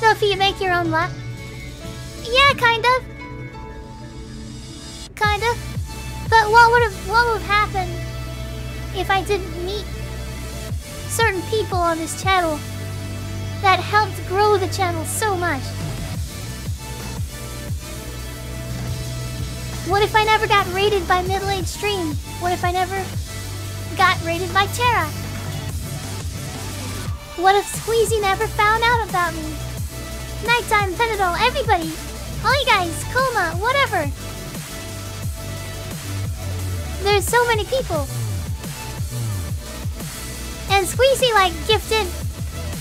Sophie, you make your own luck? Yeah, kind of. Kind of. But what would have what would have happened if I didn't meet certain people on this channel that helped grow the channel so much? What if I never got raided by Middle Age Stream? What if I never got raided by Terra? What if Squeezy never found out about me? Nighttime, Panadol, everybody! All you guys, Coma, whatever! There's so many people. And Squeezy, like, gifted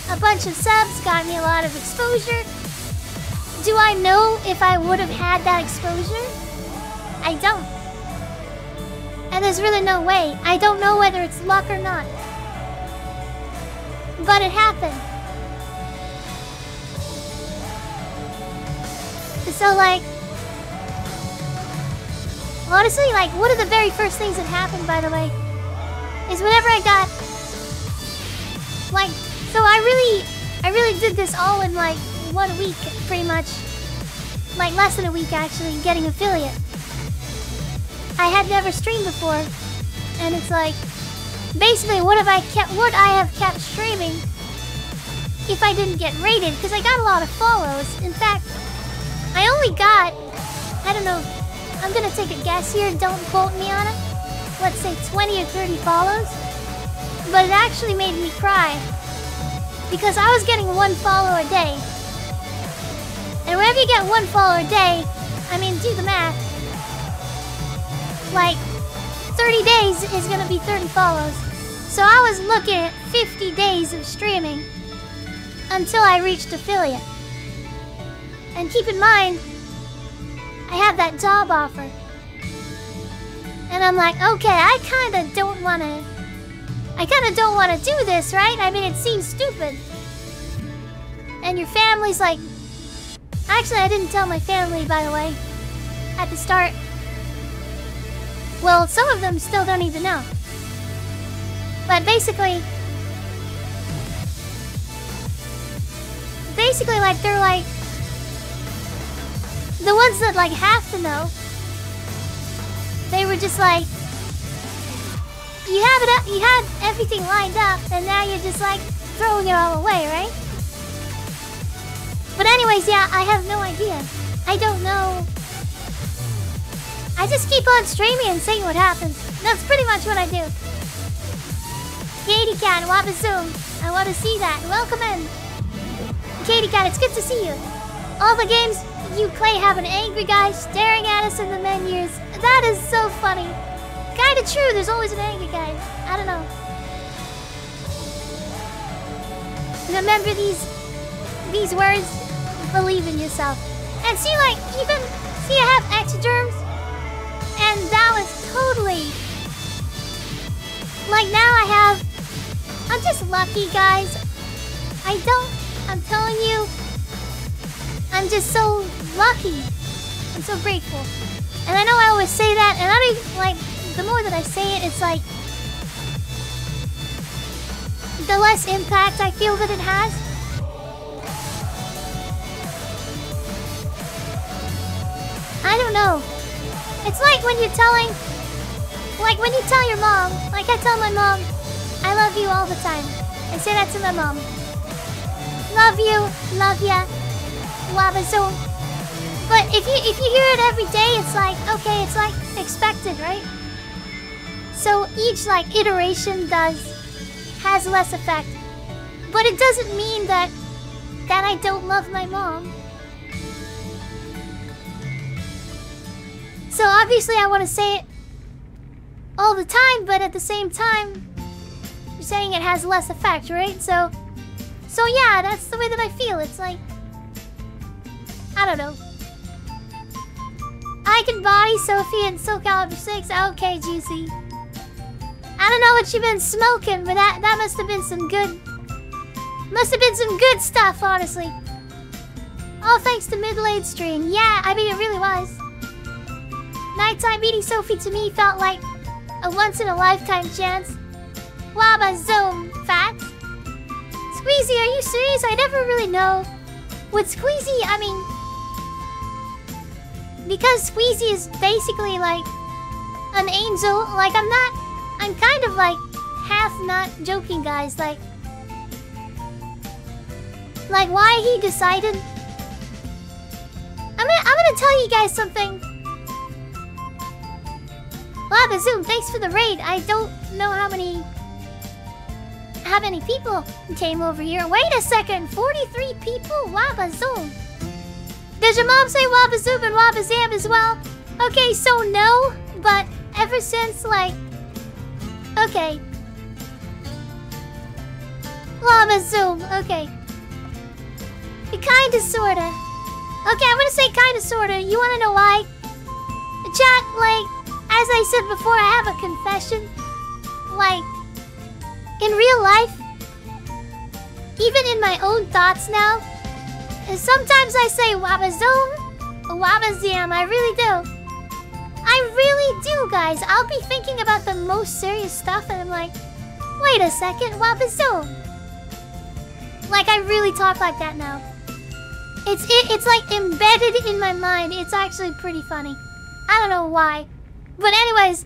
a bunch of subs, got me a lot of exposure. Do I know if I would have had that exposure? I don't. And there's really no way. I don't know whether it's luck or not. But it happened. So, like, honestly, like, one of the very first things that happened, by the way, is whenever I got, like, so I really, I really did this all in, like, one week, pretty much. Like, less than a week, actually, getting affiliate. I had never streamed before, and it's like, basically, what have I kept? Would I have kept streaming if I didn't get rated? Because I got a lot of follows. In fact, I only got, I don't know, I'm gonna take a guess here. Don't quote me on it. Let's say 20 or 30 follows, but it actually made me cry because I was getting one follow a day. And whenever you get one follower a day, I mean, do the math like 30 days is gonna be 30 follows. So I was looking at 50 days of streaming until I reached affiliate. And keep in mind, I have that job offer. And I'm like, okay, I kinda don't wanna. I kinda don't wanna do this, right? I mean, it seems stupid. And your family's like. Actually, I didn't tell my family, by the way, at the start. Well, some of them still don't even know. But basically... Basically, like, they're like... The ones that, like, have to know. They were just like... You have it up, you had everything lined up, and now you're just, like, throwing it all away, right? But anyways, yeah, I have no idea. I don't know I just keep on streaming and seeing what happens. That's pretty much what I do. Katie Cat, Wabazoom. I want to see that. Welcome in. Katie Cat, it's good to see you. All the games you play have an angry guy staring at us in the menus. That is so funny. Kinda true, there's always an angry guy. I don't know. Remember these these words? Believe in yourself. And see like even see I have ectoderms and that was totally... Like now I have... I'm just lucky, guys. I don't... I'm telling you... I'm just so lucky. I'm so grateful. And I know I always say that, and I don't like... The more that I say it, it's like... The less impact I feel that it has. I don't know. It's like when you're telling... Like when you tell your mom. Like I tell my mom, I love you all the time. I say that to my mom. Love you, love ya, love lava so. But if you if you hear it every day, it's like okay, it's like expected, right? So each like iteration does has less effect, but it doesn't mean that that I don't love my mom. So obviously I want to say it all the time, but at the same time, you're saying it has less effect, right? So, so yeah, that's the way that I feel. It's like, I don't know. I can body Sophie in Soul Calibur 6. Okay, Juicy. I don't know what you've been smoking, but that, that must have been some good... Must have been some good stuff, honestly. All thanks to Middle-Age Stream. Yeah, I mean, it really was. Nighttime meeting Sophie to me felt like a once-in-a-lifetime chance. Waba Zoom, fat. Squeezy, are you serious? I never really know with Squeezy, I mean, because Squeezy is basically like an angel. Like I'm not, I'm kind of like half not joking, guys. Like, like why he decided. I'm gonna, I'm gonna tell you guys something. Lava Zoom, thanks for the raid. I don't know how many how many people came over here. Wait a second, 43 people? Wabazoo. Does your mom say Wabazoo and Wabazam as well? Okay, so no, but ever since, like... Okay. Wabazoo, okay. Kinda, sorta. Okay, I'm gonna say kinda, sorta. You wanna know why? Chat, like, as I said before, I have a confession. Like, in real life, even in my own thoughts now, sometimes I say Wabazoom, Wabazam, I really do. I really do, guys. I'll be thinking about the most serious stuff and I'm like, wait a second, Wabazoom. Like, I really talk like that now. It's, it, it's like embedded in my mind. It's actually pretty funny. I don't know why. But anyways,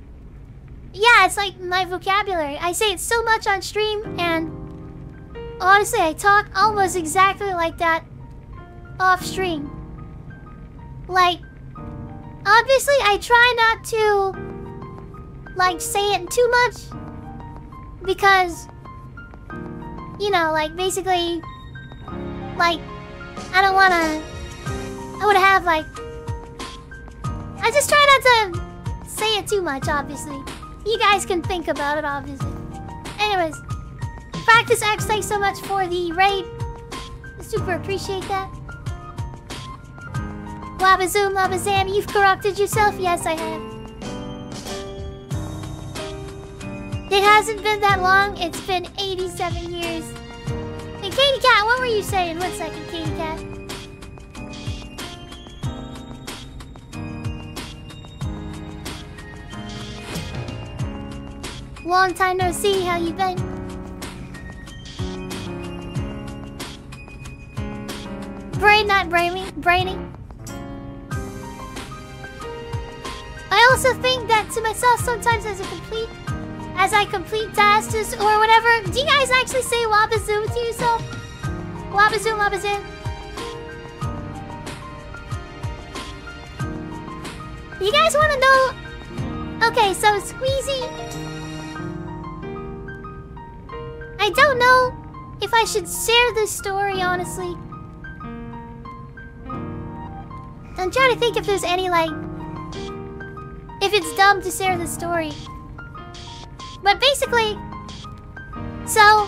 yeah, it's like my vocabulary. I say it so much on stream, and honestly, I talk almost exactly like that off stream. Like, obviously, I try not to, like, say it too much. Because, you know, like, basically, like, I don't want to, I would have, like, I just try not to say it too much, obviously. You guys can think about it, obviously. Anyways, Practice X, thanks so much for the raid. Super appreciate that. Labazoom, Labazam, you've corrupted yourself? Yes, I have. It hasn't been that long. It's been 87 years. Hey, Katie Cat, what were you saying? One second, Katie Cat. Long time no see, how you been? Brain not brainy, brainy. Also think that to myself sometimes as a complete as I complete tasks or whatever. Do you guys actually say Wabazoo to yourself? Wabazoo, Wabazoo. You guys want to know? Okay, so Squeezy I don't know if I should share this story, honestly. I'm trying to think if there's any, like... If it's dumb to share the story. But basically... So...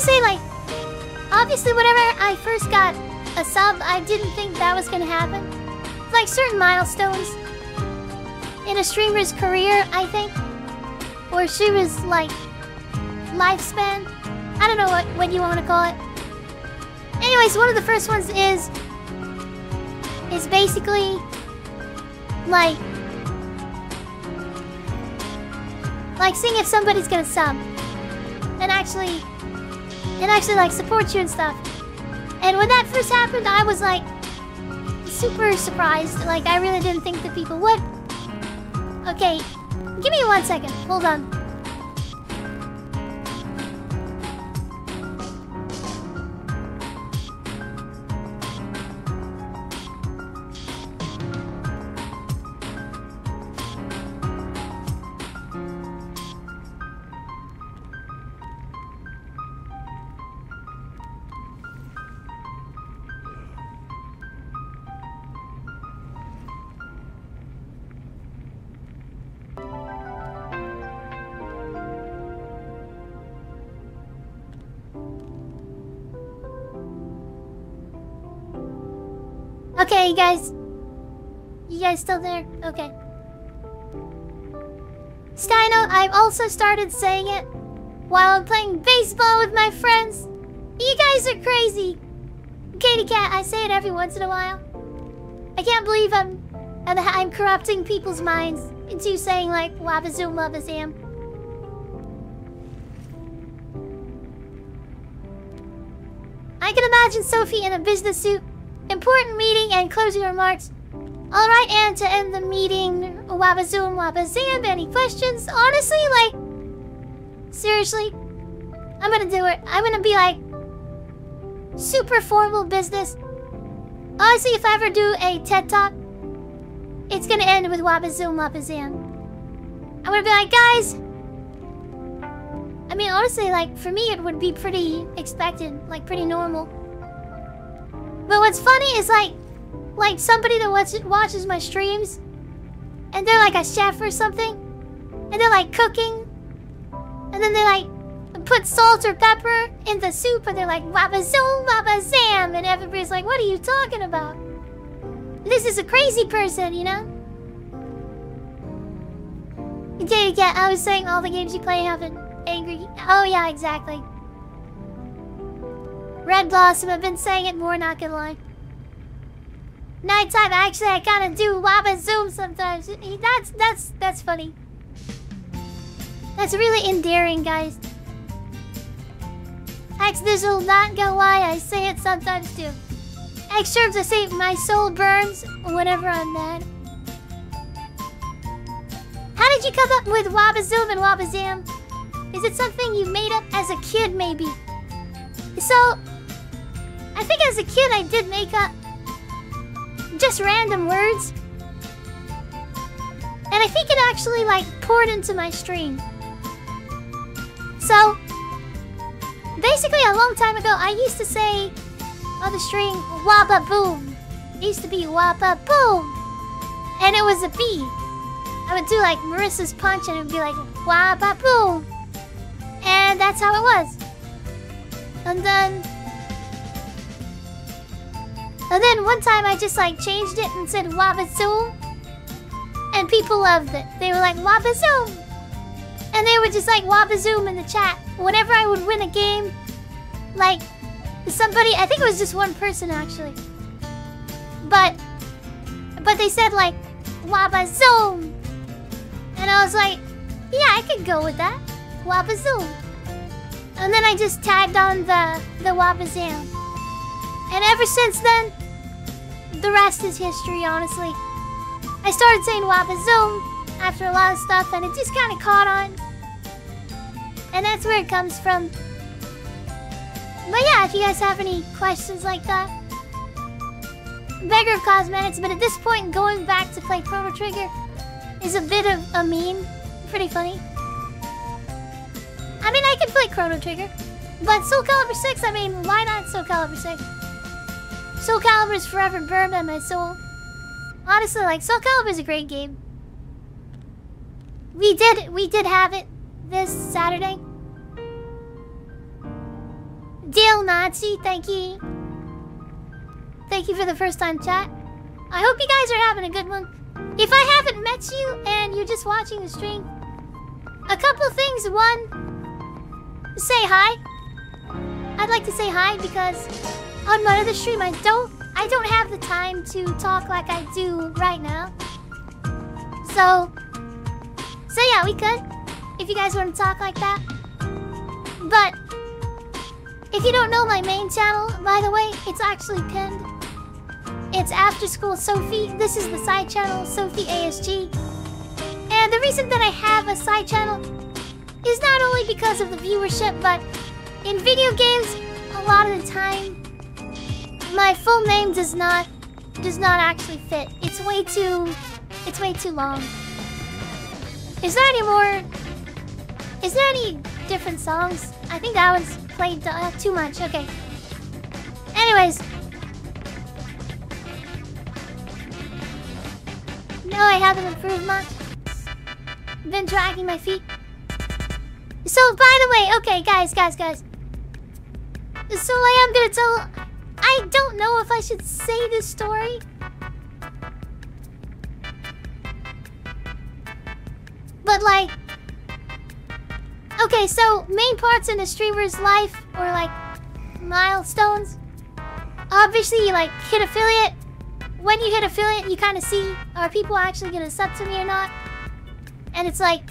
Say, like... Obviously, whenever I first got a sub, I didn't think that was gonna happen. Like certain milestones in a streamer's career, I think. Or was like lifespan. I don't know what, what you want to call it. Anyways, one of the first ones is is basically like like seeing if somebody's gonna sub and actually and actually like support you and stuff. And when that first happened, I was like super surprised. Like I really didn't think that people would. Okay, Give me one second. Hold on. Guys still there? Okay. Steino, I've also started saying it while I'm playing baseball with my friends. You guys are crazy. Katie Cat, I say it every once in a while. I can't believe I'm I'm corrupting people's minds into saying like Wabazoom Wabazam. I can imagine Sophie in a business suit. Important meeting and closing remarks. Alright, and to end the meeting, Wabazoom Wabazam, any questions? Honestly, like, seriously, I'm gonna do it. I'm gonna be like, super formal business. Honestly, if I ever do a TED Talk, it's gonna end with Wabazoom Wabazam. I'm gonna be like, guys, I mean, honestly, like, for me, it would be pretty expected, like, pretty normal. But what's funny is, like, like, somebody that watch, watches my streams, and they're, like, a chef or something, and they're, like, cooking, and then they, like, put salt or pepper in the soup, and they're like, Wabazoom, Wabazam, and everybody's like, what are you talking about? This is a crazy person, you know? Yeah, yeah, I was saying all the games you play have an angry... Oh, yeah, exactly. Red Blossom, I've been saying it more, not gonna lie. Nighttime, actually, I kind of do Wabazoom sometimes. That's, that's, that's funny. That's really endearing, guys. X, this will not go lie, I say it sometimes too. X serves I say my soul burns whenever I'm mad. How did you come up with Wabazoom and Wabazam? Is it something you made up as a kid, maybe? So, I think as a kid I did make up just random words. And I think it actually, like, poured into my stream. So, basically a long time ago, I used to say on the stream, Waba Boom. It used to be Waba Boom. And it was a B. I would do like Marissa's punch and it would be like Waba Boom. And that's how it was. And then... And then one time I just like changed it and said Wabazoom. And people loved it. They were like, Wabazoom! And they would just like Wabazoom in the chat. Whenever I would win a game, like somebody, I think it was just one person actually. But, but they said like, Wabazoom! And I was like, yeah, I could go with that. Wabazoom. And then I just tagged on the, the Wabazam. And ever since then, the rest is history, honestly. I started saying Wabazoom after a lot of stuff, and it just kind of caught on. And that's where it comes from. But yeah, if you guys have any questions like that. Beggar of Cosmetics, but at this point, going back to play Chrono Trigger is a bit of a meme. Pretty funny. I mean, I can play Chrono Trigger. But Soul Calibur 6, I mean, why not Soul Calibur 6? Soul Calibur is forever burned on my soul. Honestly, like, Soul Calibur is a great game. We did, we did have it this Saturday. Dale Nazi, thank you. Thank you for the first time chat. I hope you guys are having a good one. If I haven't met you and you're just watching the stream, a couple things. One, say hi. I'd like to say hi because on my other stream I don't I don't have the time to talk like I do right now. So So yeah, we could. If you guys want to talk like that. But if you don't know my main channel, by the way, it's actually pinned. It's After School Sophie. This is the side channel, Sophie ASG. And the reason that I have a side channel is not only because of the viewership, but in video games, a lot of the time, my full name does not does not actually fit. It's way too it's way too long. Is there any more? Is there any different songs? I think that one's played uh, too much. Okay. Anyways. No, I haven't improved much. Been dragging my feet. So, by the way, okay, guys, guys, guys. So, I am gonna tell... I don't know if I should say this story. But, like... Okay, so, main parts in a streamer's life, or, like, milestones. Obviously, you, like, hit affiliate. When you hit affiliate, you kind of see, are people actually gonna sub to me or not? And it's like,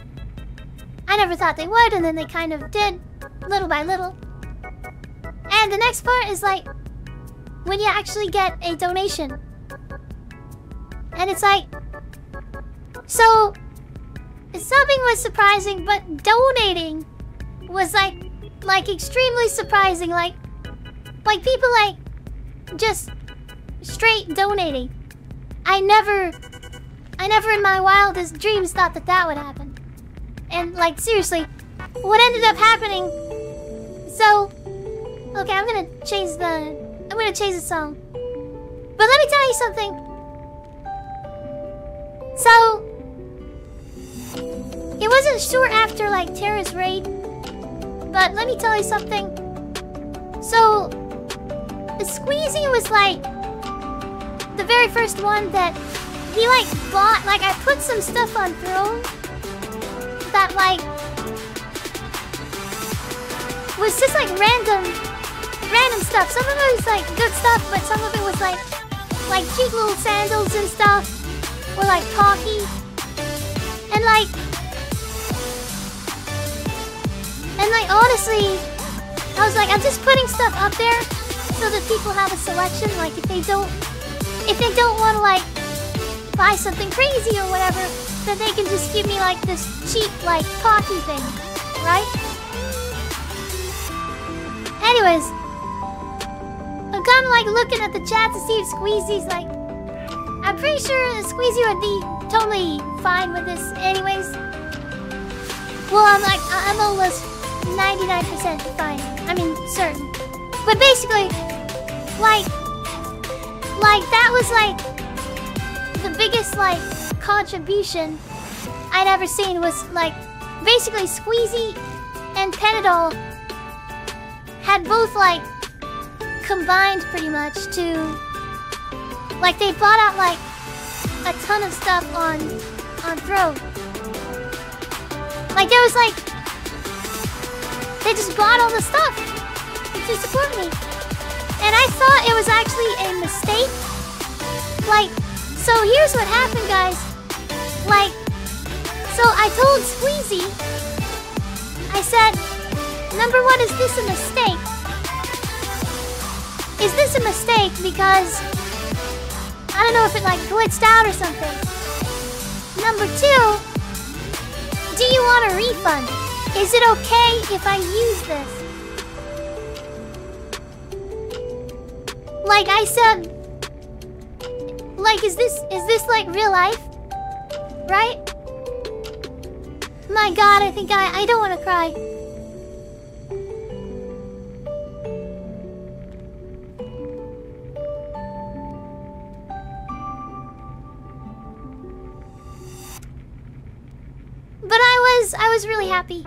I never thought they would, and then they kind of did, little by little. And the next part is like when you actually get a donation. And it's like so subbing was surprising, but donating was like like extremely surprising. Like like people like just straight donating. I never I never in my wildest dreams thought that that would happen. And like seriously, what ended up happening so okay, I'm to change the I'm to change the song. But let me tell you something. So it wasn't short after like Terra's raid, but let me tell you something. So the Squeezy was like the very first one that he like bought like I put some stuff on Throne that like was just like random random stuff. Some of it was like good stuff, but some of it was like like cute little sandals and stuff. Or like Pocky. And like And like honestly, I was like, I'm just putting stuff up there so that people have a selection. Like if they don't, if they don't want to like buy something crazy or whatever, then they can just give me like this cheap like coffee thing, right? Anyways, Like looking at the chat to see if Squeezy's like. I'm pretty sure Squeezy would be totally fine with this, anyways. Well, I'm like, I'm almost 99% fine. I mean, certain. But basically, like, like that was like the biggest like contribution I'd ever seen was like basically Squeezy and Panadol had both like combined pretty much to like they bought out like a ton of stuff on on Throne. Like there was like they just bought all the stuff to support me. And I thought it was actually a mistake. Like, so here's what happened, guys. Like, so I told Squeezy, I said, number one, is this a mistake? Is this a mistake because, I don't know if it like glitched out or something. Number two, do you want a refund? Is it okay if I use this? Like I said, like is this is this like real life? Right? My god, I think I I don't want to cry. Was really happy.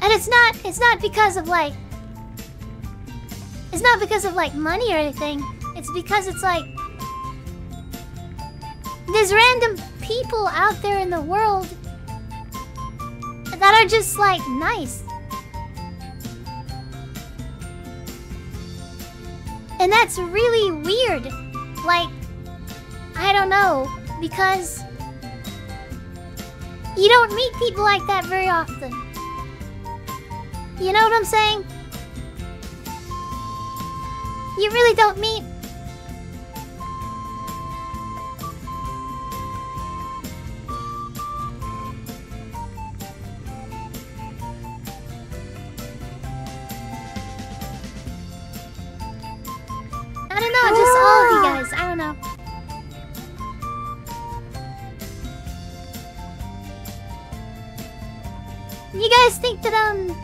And it's not it's not because of like It's not because of like money or anything. It's because it's like there's random people out there in the world that are just like nice. And that's really weird. Like, I don't know, because you don't meet people like that very often. You know what I'm saying? You really don't meet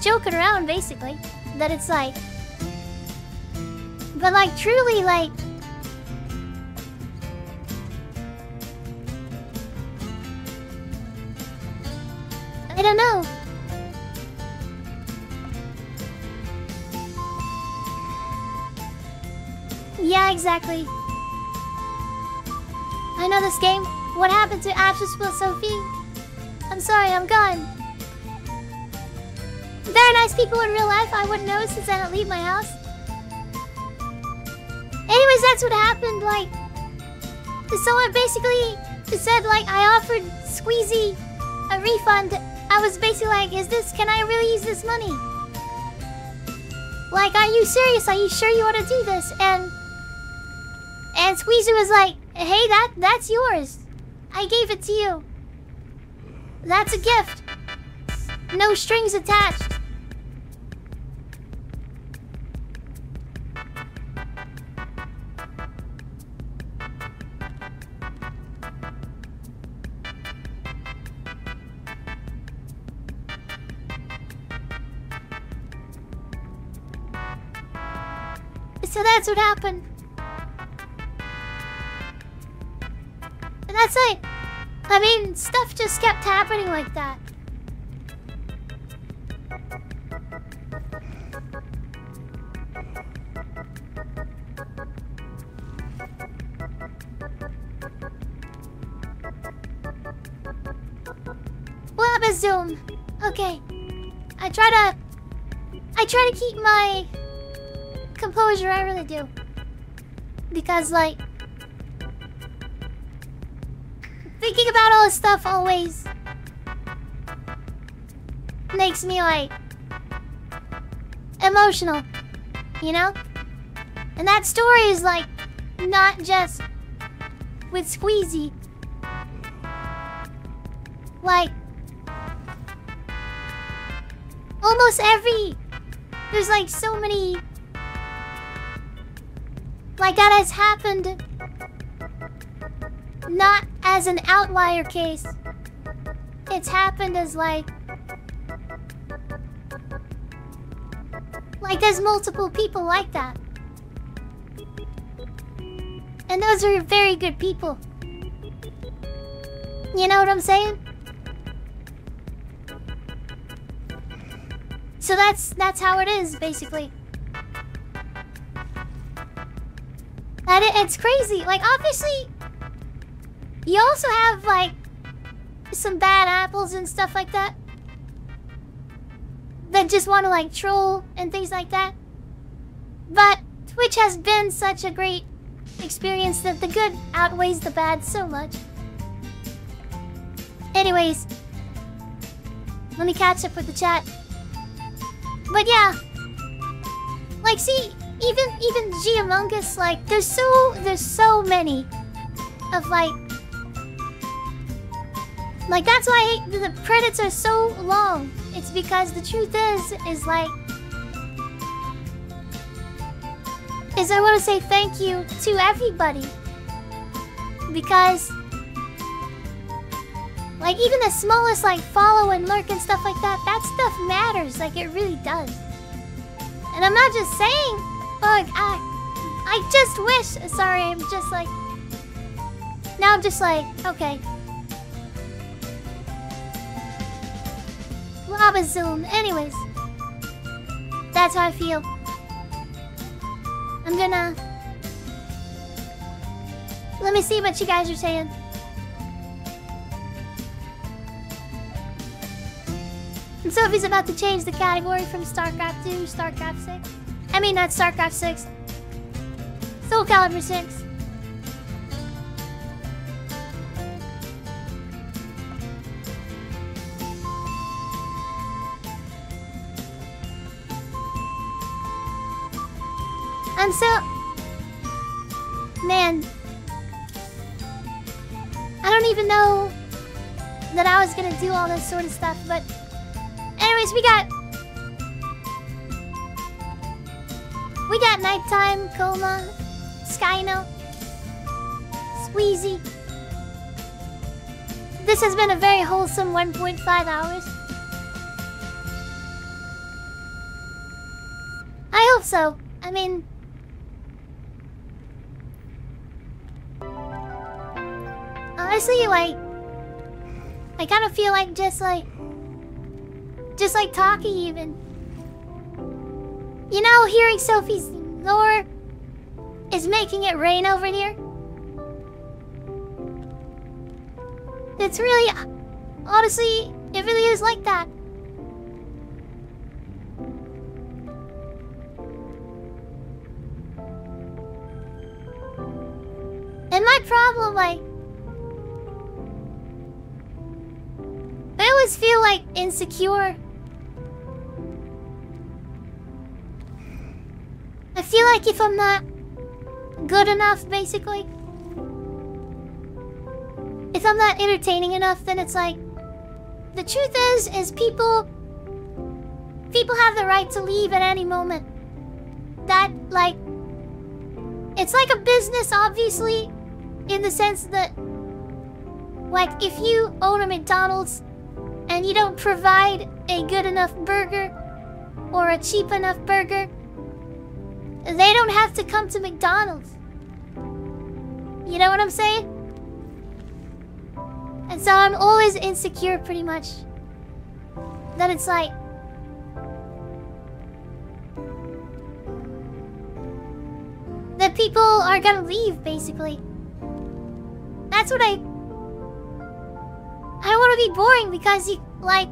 joking around, basically. That it's like... But like, truly, like... I don't know. Yeah, exactly. I know this game. What happened to After Split Sophie? I'm sorry, I'm gone. They're nice people in real life. I wouldn't know since I don't leave my house. Anyways, that's what happened. Like, someone basically said like I offered Squeezy a refund, I was basically like, is this, can I really use this money? Like, are you serious? Are you sure you want to do this? And, and Squeezy was like, hey, that, that's yours. I gave it to you. That's a gift. No strings attached. So that's what happened. And that's it. I mean, stuff just kept happening like that. Zoom. Okay. I try to... I try to keep my... I really do. Because, like... Thinking about all this stuff always... Makes me, like... Emotional. You know? And that story is, like... Not just... With Squeezy. Like... Almost every... There's, like, so many... Like, that has happened... Not as an outlier case. It's happened as, like... Like, there's multiple people like that. And those are very good people. You know what I'm saying? So that's that's how it is, basically. It, it's crazy. Like, obviously, you also have, like, some bad apples and stuff like that. That just want to, like, troll and things like that. But Twitch has been such a great experience that the good outweighs the bad so much. Anyways, let me catch up with the chat. But yeah, like see, even even G Among Us, like there's so there's so many of like like that's why the credits are so long. It's because the truth is is like is I want to say thank you to everybody because like, even the smallest, like, follow and lurk and stuff like that, that stuff matters. Like, it really does. And I'm not just saying, like, I... I just wish... Sorry, I'm just like... Now I'm just like, okay. Lava Zoom. Anyways. That's how I feel. I'm gonna... Let me see what you guys are saying. And Sophie's about to change the category from StarCraft 2 to StarCraft 6. I mean, not StarCraft 6. Soul Calibur 6. I'm so... Man. I don't even know that I was gonna do all this sort of stuff, but... Anyways, we got... Nighttime, Coma, Skyno, Squeezy. This has been a very wholesome 1.5 hours. I hope so. I mean... Honestly, like... I kind of feel like just like... Just like talking even. You know, hearing Sophie's nor is making it rain over here. It's really, honestly, it really is like that. And my problem, like, I always feel like insecure feel like if I'm not good enough, basically. If I'm not entertaining enough, then it's like... The truth is, is people... People have the right to leave at any moment. That, like... It's like a business, obviously. In the sense that... Like, if you own a McDonald's and you don't provide a good enough burger or a cheap enough burger, they don't have to come to McDonald's. You know what I'm saying? And so I'm always insecure pretty much. That it's like... That people are gonna leave, basically. That's what I... I don't want to be boring because you, like...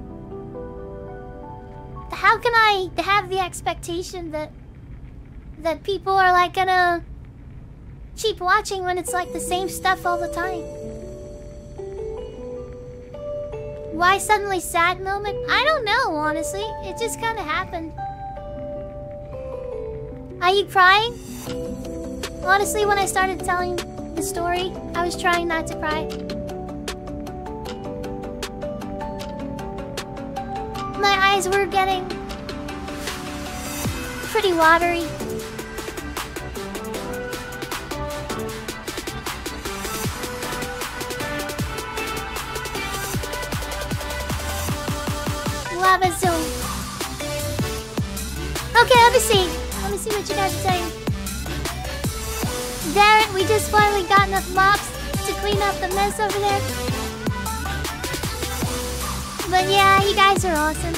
How can I have the expectation that... That people are like gonna... Keep watching when it's like the same stuff all the time? Why suddenly sad moment? I don't know, honestly. It just kind of happened. Are you crying? Honestly, when I started telling the story, I was trying not to cry. My eyes were getting pretty watery. Lava Zone. Okay, let me see. Let me see what you guys are saying. Darren, we just finally got enough mops to clean up the mess over there. But yeah, you guys are awesome.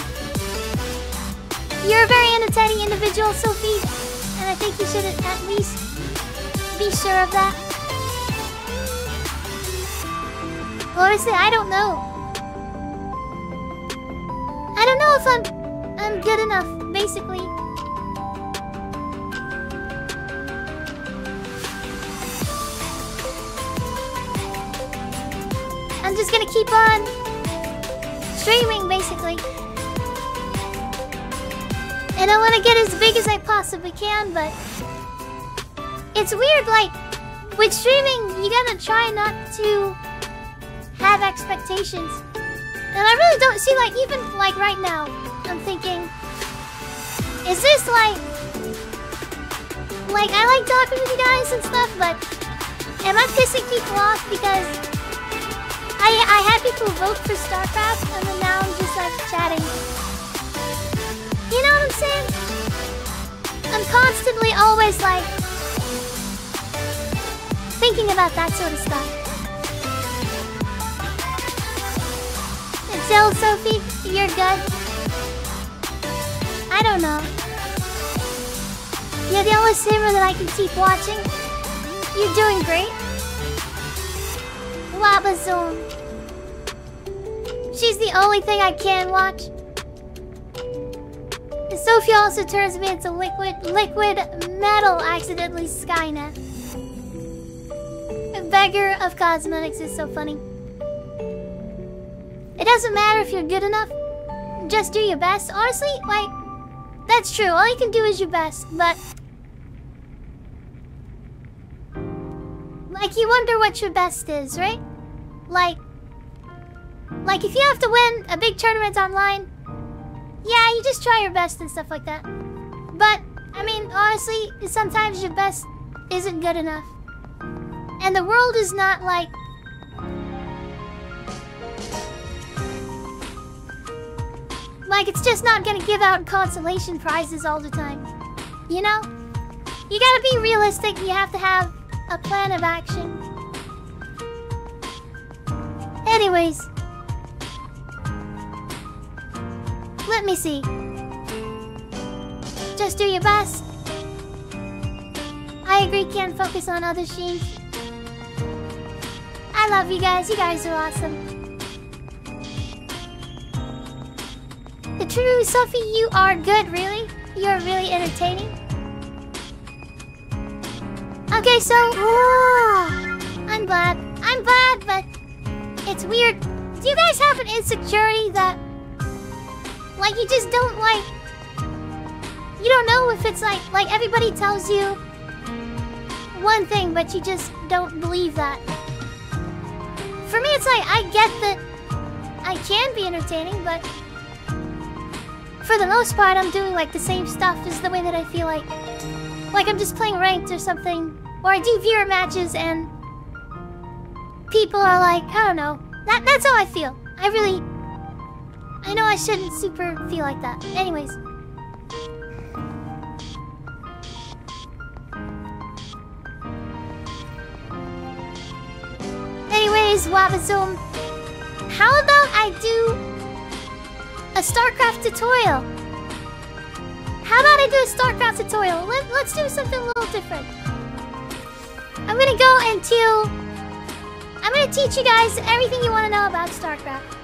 You're a very entertaining individual, Sophie. And I think you should at least be sure of that. Honestly, I don't know. Know if I'm I'm good enough, basically. I'm just gonna keep on streaming, basically. And I want to get as big as I possibly can, but... It's weird, like... With streaming, you gotta try not to have expectations. And I really don't see, like, even, like, right now, I'm thinking... Is this, like... Like, I like talking with you guys and stuff, but... Am I pissing people off because... I, I had people vote for StarCraft, and then now I'm just, like, chatting. You know what I'm saying? I'm constantly always, like... Thinking about that sort of stuff. Still, Sophie, you're good. I don't know. You're the only streamer that I can keep watching. You're doing great. Lava Zone. She's the only thing I can watch. And Sophie also turns me into liquid, liquid metal accidentally Skynet. A beggar of cosmetics is so funny. It doesn't matter if you're good enough. Just do your best. Honestly, like, that's true. All you can do is your best, but... Like, you wonder what your best is, right? Like... Like, if you have to win a big tournament online, yeah, you just try your best and stuff like that. But, I mean, honestly, sometimes your best isn't good enough. And the world is not like Like, it's just not gonna give out consolation prizes all the time. You know? You gotta be realistic, you have to have a plan of action. Anyways. Let me see. Just do your best. I agree, can't focus on other sheens. I love you guys, you guys are awesome. True Sophie, you are good, really? You're really entertaining. Okay, so... I'm glad. I'm glad, but... It's weird Do you guys have an insecurity that... Like, you just don't, like... You don't know if it's like... Like, everybody tells you... One thing, but you just don't believe that. For me, it's like, I get that... I can be entertaining, but... For the most part, I'm doing, like, the same stuff as the way that I feel like... Like, I'm just playing ranked or something. Or I do viewer matches and... People are like, I don't know. That, that's how I feel. I really... I know I shouldn't super feel like that. Anyways. Anyways, Wabazoom. How about I do a StarCraft tutorial? How about I do a StarCraft tutorial? Let, let's do something a little different. I'm gonna go into... I'm gonna teach you guys everything you want to know about StarCraft.